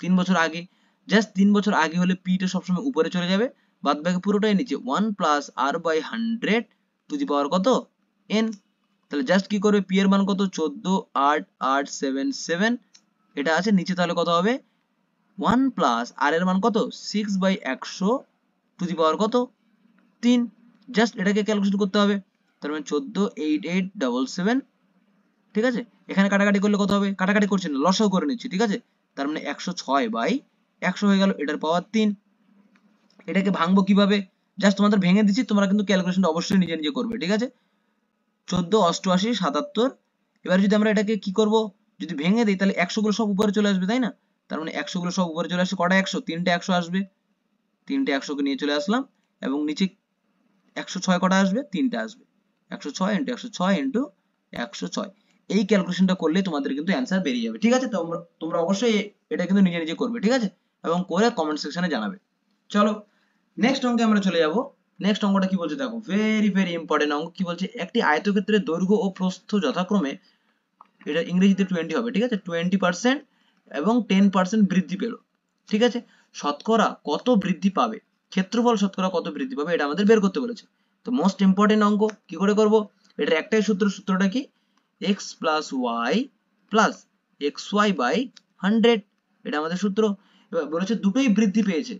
তিন বছর আগে। জাস্ট তিন বছর আগে হলে পিটা সবসময় উপরে চলে যাবে, বাদ বাকি পুরোটাই নিচে। One plus r by hundred to the power কত? এন তাহলে জাস্ট কি করবে? পি এর মান কত? চোদ্দ, আট আট সেভেন সেভেন এটা আছে, নিচে তাহলে কত হবে? ওয়ান প্লাস আর এর মান কত? সিক্স বাই একশো টু দি পাওয়ার কত? তিন। জাস্ট এটাকে ক্যালকুলেশন করতে হবে। তার মানে চোদ্দ এইট এইট ডাবল সেভেন ঠিক আছে? এখানে কাটাকাটি করলে কত হবে? কাটাকাটি করছি না লসাও করে নিচ্ছি, ঠিক আছে? তার মানে একশো ছয় বাই একশো হয়ে গেল, এটার পাওয়ার তিন। এটাকে ভাঙবো কীভাবে? জাস্ট তোমাদের ভেঙে দিচ্ছি, তোমরা কিন্তু ক্যালকুলেশনটা অবশ্যই নিজে নিজে করবে, ঠিক আছে? চোদ্দ, অষ্টআশি, সাতাত্তর। এবার যদি আমরা এটাকে কি করব? যদি ভেঙে দিই, তাহলে একশো গুলো সব উপরে চলে আসবে, তাই না? তার মানে একশো গুলো সব উপরে চলে আসবে কটা একশো? তিনটে একশো আসবে। তিনটে একশোকে নিয়ে চলে আসলাম এবং নিচে একশো ছয় কটা আসবে? তিনটে আসবে। একশো ছয় ইন্টু একশো ছয় ইন্টু একশো ছয়। এই ক্যালকুলেশনটা করলে তোমাদের কিন্তু অ্যান্সার বেরিয়ে যাবে, ঠিক আছে? তোমরা তোমরা অবশ্যই এটা কিন্তু নিজে নিজে করবে, ঠিক আছে? এবং করে কমেন্ট সেকশনে জানাবে। চলো নেক্সট অঙ্কে আমরা চলে যাব। নেক্সট অঙ্কটা কি বলছে দেখো ভেরি ভেরি ইম্পর্টেন্ট অঙ্ক কি বলছে? একটি আয়তক্ষেত্রের দৈর্ঘ্য ও প্রস্থ যথাক্রমে, এটা ইংরেজিতে টোয়েন্টি হবে, ঠিক আছে? টোয়েন্টি পার্সেন্ট এবং টেন পার্সেন্ট বৃদ্ধি পেল, ঠিক আছে? শতকরা কত বৃদ্ধি পাবে? ক্ষেত্রফল শতকরা কত বৃদ্ধি পাবে? এটা আমাদের বের করতে বলেছে। তো মোস্ট ইম্পর্টেন্ট অঙ্ক কি করে করব? এটার একটাই সূত্র, সূত্রটা কি? X plus y plus x y by hundred এটা আমাদের সূত্র। এবার বলেছে দুটোই বৃদ্ধি পেয়েছে।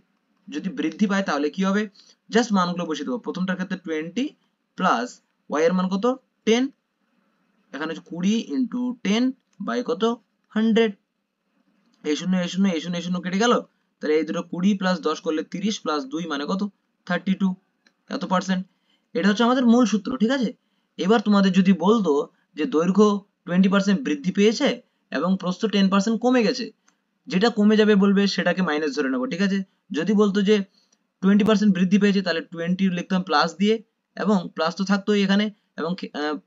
যদি বৃদ্ধি পায় তাহলে কি হবে? জাস্ট মানগুলো বসিয়ে দেবো। প্রথমটার ক্ষেত্রে টোয়েন্টি প্লাস ওয়াই এর মান কত? টেন এখানে হচ্ছে কুড়ি ইন্টু টেন বাই কত? হান্ড্রেড এই শূন্য এই শূন্য এই শূন্য এই শূন্য কেটে গেল। তাহলে এই দুটো কুড়ি প্লাস দশ করলে তিরিশ প্লাস দুই মানে কত? থার্টি টু এত পার্সেন্ট এটা হচ্ছে আমাদের মূল সূত্র, ঠিক আছে? এবার তোমাদের যদি বলতো যে দৈর্ঘ্য টোয়েন্টি পার্সেন্ট বৃদ্ধি পেয়েছে এবং প্রস্থ টেন পার্সেন্ট কমে গেছে, যেটা কমে যাবে বলবে সেটাকে মাইনাস ধরে নেব, ঠিক আছে? যদি বলতো যে টোয়েন্টি পার্সেন্ট বৃদ্ধি পেয়েছে, তাহলে টোয়েন্টি লিখতাম প্লাস দিয়ে, এবং প্লাস তো থাকতোই এখানে, এবং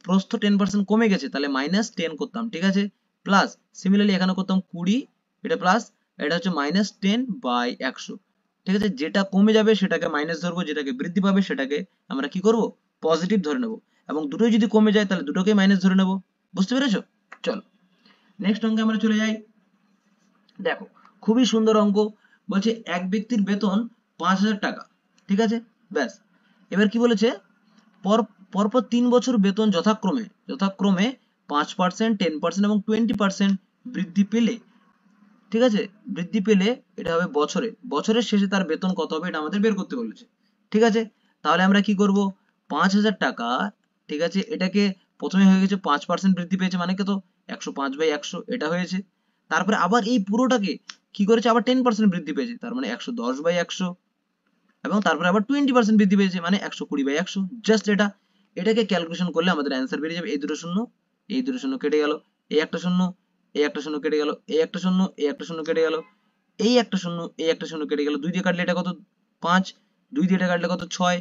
প্রস্থ টেন পার্সেন্ট কমে গেছে, তাহলে মাইনাস টেন করতাম, ঠিক আছে? প্লাস সিমিলারলি এখানে করতাম কুড়ি, এটা প্লাস এটা হচ্ছে মাইনাস টেন বাই একশো। ঠিক আছে? যেটা কমে যাবে সেটাকে মাইনাস ধরবো, যেটাকে বৃদ্ধি পাবে সেটাকে আমরা কি করব? পজিটিভ ধরে নেব। এবং দুটোই যদি কমে যায়, তাহলে দুটোকেই মাইনাস ধরে নেব। বুঝতে পেরেছ? চলো। নেক্সট অঙ্কে আমরা চলে যাই। দেখো, খুবই সুন্দর অঙ্ক। বলছে, এক ব্যক্তির বেতন পাঁচ হাজার টাকা। ঠিক আছে? ব্যাস। এবার কি বলেছে? পর, পরপর তিন বছর বেতন যথাক্রমে যথাক্রমে পাঁচ পার্সেন্ট টেন পার্সেন্ট এবং টোয়েন্টি পার্সেন্ট বৃদ্ধি পেলে ঠিক আছে? বৃদ্ধি পেলে এটা হবে বছরে। বছরের শেষে তার বেতন কত হবে এটা আমাদের বের করতে বলেছে। ঠিক আছে? তাহলে আমরা কি করব? পাঁচ হাজার টাকা, ঠিক আছে? এটাকে প্রথমে হয়ে গেছে পাঁচ পার্সেন্ট বৃদ্ধি পেয়েছে মানে কত? একশো পাঁচ বাই একশো, এটা হয়েছে। তারপরে আবার এই পুরোটাকে কি করেছে? আবার টেন পার্সেন্ট বৃদ্ধি পেয়েছে। তার মানে একশো দশ বাই একশো এবং তারপরে আবার টোয়েন্টি পার্সেন্ট বৃদ্ধি পেয়েছে মানে একশো কুড়ি বাই একশো। জাস্ট এটা। এটাকে ক্যালকুলেশন করলে আমাদের অ্যান্সার বেরিয়ে যাবে। এই দুটো শূন্য, এই দুটো শূন্য কেটে গেল। এই একটা শূন্য এই একটা শূন্য কেটে গেল এই একটা শূন্য এই একটা শূন্য কেটে গেল এই একটা শূন্য এই একটা শূন্য কেটে গেল। দুই দিয়ে কাটলে এটা কত? পাঁচ। দুই দিয়ে এটা কাটলে কত? ছয়।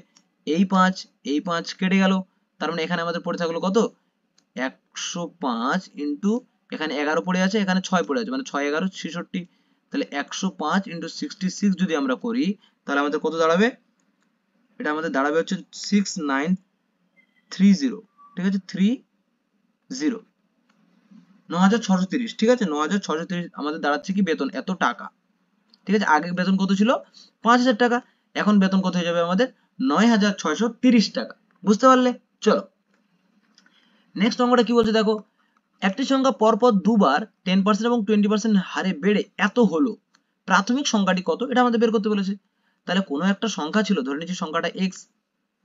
এই পাঁচ এই পাঁচ কেটে গেল। তার মানে এখানে আমাদের পড়ে থাকল কত? একশো পাঁচ ইন্টু এখানে এগারো পড়ে আছে, এখানে ছয় পড়ে আছে। মানে ছয়, এগারো, ছেষট্টি। তাহলে একশো পাঁচ ইন্টু সিক্সটি সিক্স যদি আমরা করি, তাহলে আমাদের কত দাঁড়াবে? এটা আমাদের দাঁড়াবে হচ্ছে সিক্স নাইন থ্রি জিরো ঠিক আছে? থ্রি জিরো ন হাজার ছশো তিরিশ, ঠিক আছে? ন হাজার ছশো তিরিশ আমাদের দাঁড়াচ্ছে কি বেতন? এত টাকা। ঠিক আছে? আগে বেতন কত ছিল? পাঁচ হাজার টাকা। এখন বেতন কত হয়ে যাবে আমাদের? নয় হাজার ছয়শো তিরিশ টাকা। বুঝতে পারলে? চলো। নেক্সট অঙ্কটা কি বলছে দেখো? একটি সংখ্যা পরপর দুবার টেন পার্সেন্ট এবং টোয়েন্টি পার্সেন্ট হারে বেড়ে এত হলো। প্রাথমিক সংখ্যাটি কত? এটা আমাদের বের করতে বলেছে। তাহলে কোনো একটা সংখ্যা ছিল, ধরে নিচ্ছি সংখ্যাটা এক্স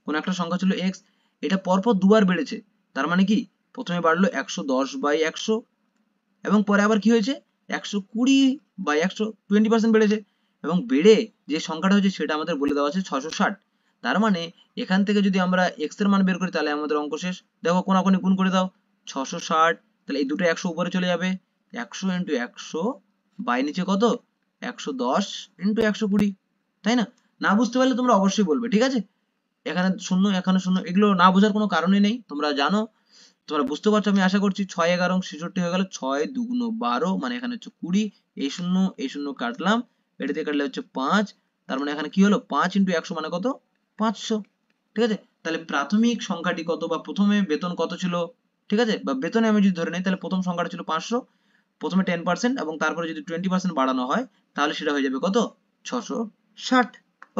কোনো একটা সংখ্যা ছিল এক্স এটা পরপর দুবার বেড়েছে। তার মানে কি? প্রথমে বাড়লো একশো দশ বাই একশো এবং পরে আবার কি হয়েছে? একশো কুড়ি বাই একশো টোয়েন্টি পার্সেন্ট বেড়েছে। এবং বেড়ে যে সংখ্যাটা হয়েছে সেটা আমাদের বলে দেওয়া আছে ছশো ষাট। তার মানে এখান থেকে যদি আমরা এক্সের মান বের করি, তাহলে আমাদের অঙ্ক শেষ। দেখো কোনাকুনি গুণ করে দাও। ছশো ষাট, তাহলে এই দুটো একশো উপরে চলে যাবে। একশো ইন্টু একশো বাই নিচে কত? একশো দশ ইন্টু একশো কুড়ি। তাই না? না বুঝতে পারলে তোমরা অবশ্যই বলবে, ঠিক আছে? এখানে শূন্য এখানে শূন্য, এগুলো না বোঝার কোনো কারণই নেই। তোমরা জানো তোমরা বুঝতে পারছ আমি আশা করছি ছয় এগারো ছেষট্টি হয়ে গেল, ছয় দুগুণ বারো মানে এখানে হচ্ছে কুড়ি এই শূন্য এই শূন্য কাটলাম, এটা দিয়ে কাটলে হচ্ছে পাঁচ, তার মানে এখানে কি হলো? পাঁচ ইন্টু একশো মানে কত? পাঁচশো, ঠিক আছে? তাহলে প্রাথমিক সংখ্যাটি কত বা প্রথমে বেতন কত ছিল? ঠিক আছে? বা বেতনে আমি যদি ধরে নিই, তাহলে প্রথম সংখ্যাটা ছিল পাঁচশো, প্রথমে টেন পার্সেন্ট এবং তারপরে যদি টোয়েন্টি পার্সেন্ট বাড়ানো হয়, তাহলে সেটা হয়ে যাবে কত? ছশো ষাট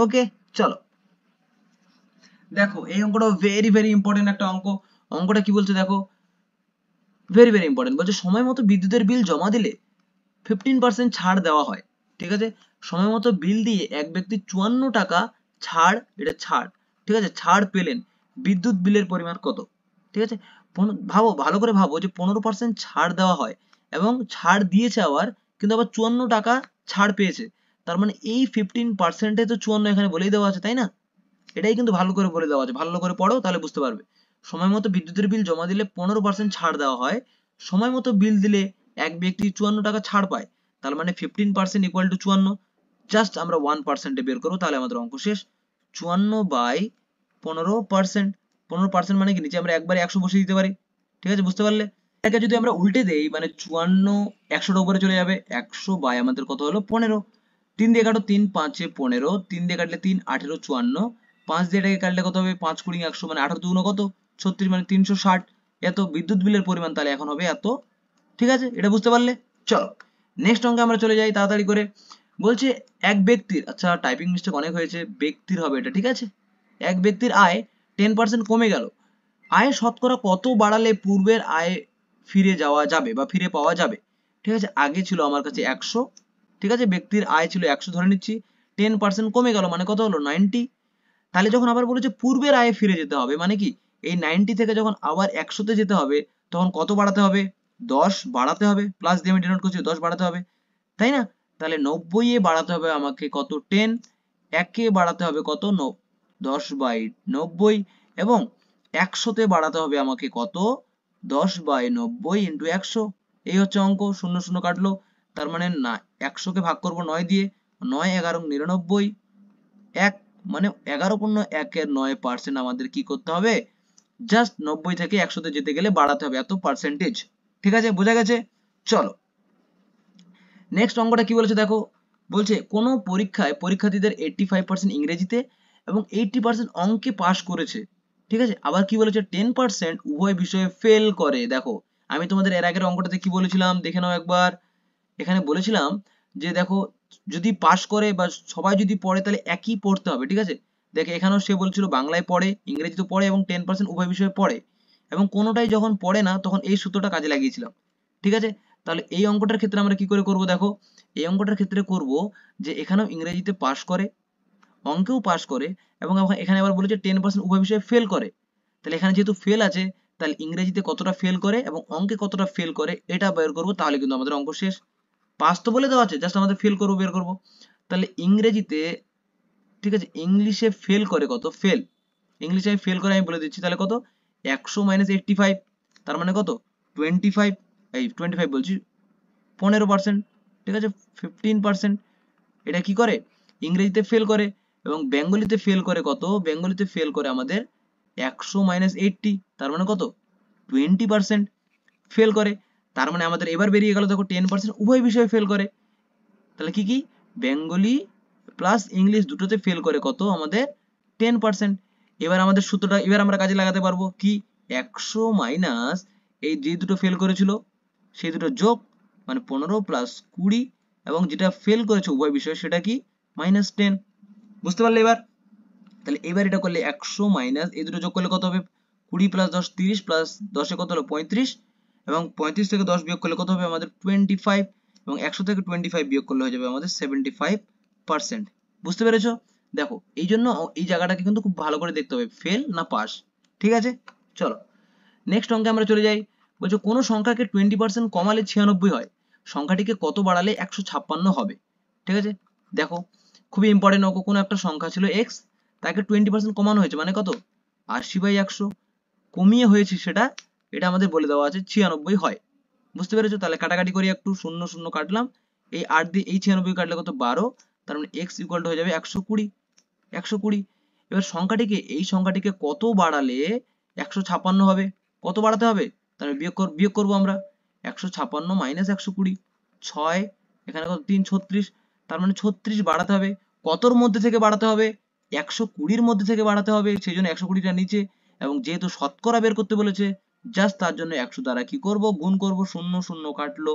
ওকে চলো। দেখো, এই অঙ্কটা ভেরি ভেরি ইম্পর্টেন্ট একটা অঙ্ক। অঙ্কটা কি বলছে দেখো? ভেরি ভেরি ইম্পর্টেন্ট বলছে, সময় মতো বিদ্যুতের বিল জমা দিলে ফিফটিন পার্সেন্ট ছাড় দেওয়া হয়। ঠিক আছে? সময় মতো বিল দিয়ে এক ব্যক্তি চুয়ান্ন টাকা ছাড়, এটা ছাড়। ঠিক আছে? ছাড় পেলেন। বিদ্যুৎ বিলের পরিমাণ কত? ঠিক আছে? ভাবো, ভালো করে ভাবো যে পনেরো পার্সেন্ট ছাড় দেওয়া হয় এবং ছাড় দিয়েছে আবার, কিন্তু আবার চুয়ান্ন টাকা ছাড় পেয়েছে। তার মানে এই ফিফটিন পার্সেন্টে তো চুয়ান্ন এখানে বলেই দেওয়া আছে, তাই না? এটাই কিন্তু ভালো করে বলে দেওয়া আছে। ভালো করে পড়ো, তাহলে বুঝতে পারবে। সময় মতো বিদ্যুতের বিল জমা দিলে পনেরো পার্সেন্ট ছাড় দেওয়া হয়। সময় মতো বিল দিলে এক ব্যক্তি চুয়ান্ন টাকা ছাড় পায়। তার মানে ফিফটিন পার্সেন্ট ইকুয়াল টু চুয়ান্ন। জাস্ট আমরা ওয়ান পার্সেন্টে বের করব, তাহলে আমাদের অঙ্ক শেষ। চুয়ান্ন বাই পনেরো পার্সেন্ট পনেরো পার্সেন্ট মানে কি? নিচে আমরা একবারে একশো বসে দিতে পারি। ঠিক আছে, বুঝতে পারলে? এটাকে যদি আমরা উল্টে দেই মানে চুয়ান্ন একশোটা উপরে চলে যাবে। একশো বাই আমাদের কত হলো? পনেরো। তিন দিয়ে কাটো তিন, পাঁচে পনেরো। তিন দিয়ে কাটলে তিন, আঠেরো, চুয়ান্ন। পাঁচ দিয়ে এটাকে কাটলে কত হবে? পাঁচ কুড়ি একশো মানে আঠারো দুগুণ কত? ছত্রিশ মানে তিনশো ষাট, এত বিদ্যুৎ বিলের পরিমাণ তাহলে এখন হবে এত। ঠিক আছে? এটা বুঝতে পারলে? চলো। নেক্সট অঙ্কে আমরা চলে যাই তাড়াতাড়ি করে। বলছে এক ব্যক্তির আচ্ছা টাইপিং মিস্টেক অনেক হয়েছে, ব্যক্তির হবে এটা, ঠিক আছে? এক ব্যক্তির আয় টেন পার্সেন্ট কমে গেল। আয় শতকরা কত বাড়ালে পূর্বের আয় ফিরে যাওয়া যাবে বা ফিরে পাওয়া যাবে? ঠিক আছে? আগে ছিল আমার কাছে একশো, ঠিক আছে? ব্যক্তির আয় ছিল একশো ধরে নিচ্ছি টেন পার্সেন্ট কমে গেল মানে কত হলো? নাইনটি তাহলে যখন আবার বলেছে পূর্বের আয়ে ফিরে যেতে হবে মানে কি? এই নাইনটি থেকে যখন আবার একশোতে যেতে হবে, তখন কত বাড়াতে হবে? দশ বাড়াতে হবে প্লাস দিয়ে আমি ডিনোট করছি, দশ বাড়াতে হবে। তাই না? তাহলে নব্বই এ বাড়াতে হবে আমাকে কত? টেন একে বাড়াতে হবে কত? দশ বাই নব্বই। এবং একশোতে বাড়াতে হবে আমাকে কত? দশ বাই নব্বই ইন্টু একশো। এই হচ্ছে অঙ্ক, শূন্য শূন্য কাটলো। তার মানে না, একশোকে ভাগ করব নয় দিয়ে, নয় এগারো নিরানব্বই। এক মানে এগারো পূর্ণ একের নয় পার্সেন্ট আমাদের কি করতে হবে? জাস্ট নব্বই থেকে একশোতে যেতে গেলে বাড়াতে হবে এত পার্সেন্টেজ ঠিক আছে? বোঝা গেছে? চলো। নেক্সট অঙ্কটা কি বলেছে দেখো? বলছে, কোন পরীক্ষায় পরীক্ষার্থীদের এইটটি ফাইভ পার্সেন্ট ইংরেজিতে এবং এইটটি পার্সেন্ট অঙ্কে পাস করেছে। ঠিক আছে? আবার কি বলেছে? টেন পার্সেন্ট উভয় বিষয়ে ফেল করে। দেখো, আমি তোমাদের এর আগের অঙ্কটাতে কি বলেছিলাম? দেখে নাও একবার। এখানে বলেছিলাম যে, দেখো, যদি পাস করে বা সবাই যদি পড়ে, তাহলে একই পড়তে হবে। ঠিক আছে? দেখে এখানেও সে বলছিল, বাংলায় পড়ে, ইংরেজিতে পড়ে এবং টেন পার্সেন্ট উভয় বিষয়ে পড়ে। এবং কোনোটাই যখন পড়ে না, তখন এই সূত্রটা কাজে লাগিয়েছিলাম। ঠিক আছে? তাহলে এই অঙ্কটার ক্ষেত্রে আমরা কি করে করব দেখো? এই অঙ্কটার ক্ষেত্রে করব যে এখানেও ইংরেজিতে পাস করে, অঙ্কেও পাস করে এবং এখানে আবার বলেছে টেন পার্সেন্ট উভয় বিষয়ে ফেল করে। তাহলে এখানে যেহেতু ফেল আছে, তাহলে ইংরেজিতে কতটা ফেল করে এবং অঙ্কে কতটা ফেল করে এটা বের করব, তাহলে কিন্তু আমাদের অঙ্ক শেষ। পাস তো বলে দেওয়া আছে জাস্ট আমাদের ফেল করব, বের করব। তাহলে ইংরেজিতে ঠিক আছে ইংলিশে ফেল করে কত? ফেল ইংলিশে আমি ফেল করে আমি বলে দিচ্ছি, তাহলে কত? একশো মাইনাস এইটটি ফাইভ তার মানে কত? টোয়েন্টি ফাইভ এই টোয়েন্টি ফাইভ বলছি, পনেরো পার্সেন্ট ঠিক আছে? ফিফটিন পার্সেন্ট এটা কি করে? ইংরেজিতে ফেল করে, এবং বেঙ্গলিতে ফেল করে কত? বেঙ্গলিতে ফেল করে আমাদের একশো মাইনাস এইটটি তার মানে কত? টোয়েন্টি পার্সেন্ট ফেল করে, তার মানে আমাদের এবার বেরিয়ে গেল, দেখো টেন পার্সেন্ট উভয় বিষয়ে ফেল করে। তাহলে কি কি? বেঙ্গলি প্লাস ইংলিশ দুটোতে ফেল করে কত? আমাদের টেন পার্সেন্ট এবার আমাদের সূত্রটা, এবার আমরা কাজে লাগাতে পারব কি? একশো মাইনাস এই যে দুটো ফেল করেছিল, সেই দুটো যোগ মানে পনেরো প্লাস কুড়ি, এবং যেটা ফেল করেছে উভয় বিষয় সেটা কি? মাইনাস টেন বুঝতে পারলে এবার? তাহলে এবার এটা করলে একশো মাইনাস এই দুটো যোগ করলে কত হবে? কুড়ি প্লাস দশ, তিরিশ প্লাস দশে কত হলো? পঁয়ত্রিশ। এবং পঁয়ত্রিশ থেকে দশ বিয়োগ করলে কত হবে? আমাদের টোয়েন্টি ফাইভ এবং একশো থেকে টোয়েন্টি ফাইভ বিয়োগ করলে হয়ে যাবে আমাদের সেভেন্টি ফাইভ পার্সেন্ট। বুঝতে পেরেছ? দেখো, এই জন্য এই জায়গাটাকে কিন্তু খুব ভালো করে দেখতে হবে ফেল না পাস ঠিক আছে? চলো। নেক্সট অঙ্কে আমরা চলে যাই। বলছো, কোনো সংখ্যাকে টোয়েন্টি পার্সেন্ট কমালে ছিয়ানব্বই হয়। সংখ্যাটিকে কত বাড়ালে একশো ছাপ্পান্ন হবে? ঠিক আছে? দেখো, খুবই ইম্পর্টেন্ট অঙ্ক। কোনো একটা সংখ্যা ছিল এক্স তাকে টোয়েন্টি পার্সেন্ট কমানো হয়েছে। মানে কত? আশি বাই একশো। কমিয়ে হয়েছে সেটা, এটা আমাদের বলে দেওয়া আছে, ছিয়ানব্বই হয়। বুঝতে পেরেছ? তাহলে কাটাকাটি করি একটু। শূন্য শূন্য কাটলাম। এই আট দিয়ে, এই ছিয়ানব্বই কাটলে কত? বারো। তার মানে এক্স ইকুয়াল হয়ে যাবে একশো কুড়ি একশো কুড়ি। এবার সংখ্যাটিকে, এই সংখ্যাটিকে কত বাড়ালে একশো ছাপান্ন হবে? কত বাড়াতে হবে? তাহলে বিয়োগ কর, বিয়োগ করব আমরা। একশো ছাপান্ন মাইনাস একশো কুড়ি, ছয়, এখানে কত? তিন, ছত্রিশ। তার মানে ছত্রিশ বাড়াতে হবে। কতর মধ্যে থেকে বাড়াতে হবে? একশো কুড়ির মধ্যে থেকে বাড়াতে হবে, সেই জন্য একশো কুড়িটা নিচে। এবং যেহেতু শতকরা বের করতে বলেছে জাস্ট তার জন্য একশো দ্বারা কি করব? গুণ করব, শূন্য শূন্য কাটলো।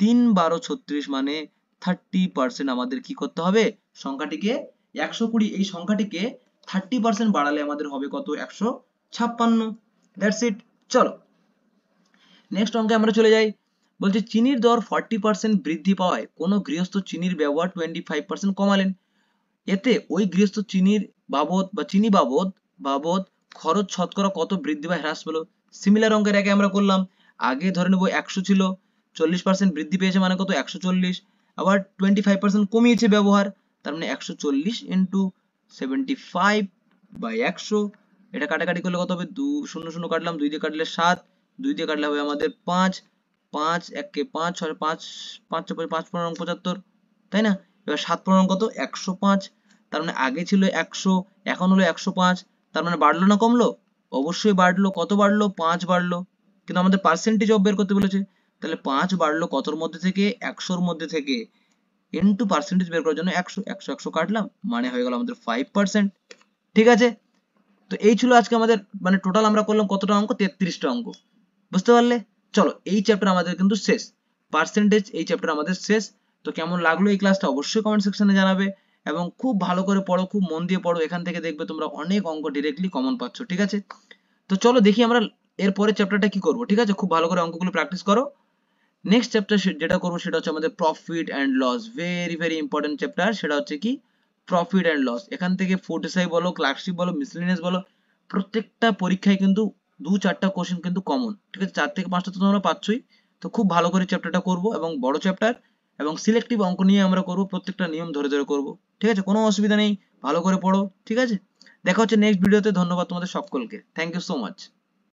তিন বারো ছত্রিশ মানে থার্টি পার্সেন্ট আমাদের কি করতে হবে? সংখ্যাটিকে একশো কুড়ি, এই সংখ্যাটিকে থার্টি পার্সেন্ট বাড়ালে আমাদের হবে কত? একশো ছাপ্পান্ন। দ্যাটস ইট চলো। নেক্সট অঙ্কে আমরা চলে যাই। বলছে, চিনির দর ফর্টি পার্সেন্ট বৃদ্ধি পাওয়ায় কোনো গৃহস্থ চিনির ব্যবহার টোয়েন্টি ফাইভ পার্সেন্ট কমালেন। এতে ওই গৃহস্থ চিনির বাবদ বা চিনি বাবদ বাবদ খরচ শতকরা কত বৃদ্ধি বা হ্রাস পেল? সিমিলার অঙ্কের আগে আমরা করলাম। আগে ধরে নেব একশো ছিল, চল্লিশ পার্সেন্ট বৃদ্ধি পেয়েছে মানে কত? একশো চল্লিশ। আবার টোয়েন্টি ফাইভ পার্সেন্ট কমিয়েছে ব্যবহার, তার মানে একশো চল্লিশ ইন্টু সেভেন্টি ফাইভ বাই একশো। এটা কাটাকাটি করলে কত হবে? দু, শূন্য শূন্য কাটলাম, দুই দিয়ে কাটলে সাত, দুই দিয়ে কাটলে হবে আমাদের পাঁচ। পাঁচ এককে পাঁচ, ছয়, পাঁচ পাঁচ ছয়, পাঁচ পনেরো পঁচাত্তর, তাই না? এবার সাত পনেরো কত? একশো পাঁচ। তার মানে আগে ছিল একশো, এখন হলো একশো পাঁচ। তার মানে বাড়লো না কমলো? অবশ্যই বাড়লো। কত বাড়লো? পাঁচ বাড়লো। কিন্তু আমাদের পার্সেন্টেজ অফ বের করতে বলেছে। তাহলে পাঁচ বাড়লো কতর মধ্যে থেকে? একশোর মধ্যে থেকে। ইন্টু পার্সেন্টেজ বের করার জন্য একশো একশো একশো কাটলাম মানে হয়ে গেল আমাদের ফাইভ পার্সেন্ট ঠিক আছে? তো এই ছিল আজকে আমাদের মানে টোটাল আমরা করলাম কতটা অঙ্ক? তেত্রিশটা অঙ্ক। বুঝতে পারলে? চলো, এই চ্যাপ্টার আমাদের কিন্তু শেষ। পার্সেন্টেজ এই চ্যাপ্টার আমাদের শেষ। তো কেমন লাগল এই ক্লাসটা অবশ্যই কমেন্ট সেকশনে জানাবে। এবং খুব ভালো করে পড়ো, খুব মন দিয়ে পড়ো। এখান থেকে দেখবে তোমরা অনেক অঙ্ক ডিরেক্টলি কমন পাচ্ছ, ঠিক আছে? তো চলো দেখি আমরা এর পরের চ্যাপ্টারটা কি করব, ঠিক আছে? খুব ভালো করে অঙ্কগুলো প্র্যাকটিস করো। নেক্সট চ্যাপ্টার যেটা করব সেটা হচ্ছে আমাদের profit and loss very very important chapter সেটা হচ্ছে কি? প্রফিট অ্যান্ড লস এখান থেকে ফোর্টিসাই বলো ক্লার্কশিপ বলো মিসলিনিয়াস বলো, প্রত্যেকটা পরীক্ষায় কিন্তু দু চারটা কোশ্চেন কিন্তু কমন ঠিক আছে? চার থেকে পাঁচটা তো তোমরা পাচ্ছই। তো খুব ভালো করে চ্যাপ্টারটা করব এবং বড় চ্যাপ্টার এবং সিলেক্টিভ অঙ্ক নিয়ে আমরা করব, প্রত্যেকটা নিয়ম ধরে ধরে করব। ঠিক আছে? কোনো অসুবিধা নেই। ভালো করে পড়ো। ঠিক আছে? দেখা হচ্ছে নেক্সট ভিডিওতে ধন্যবাদ তোমাদের সকলকে। Thank you so much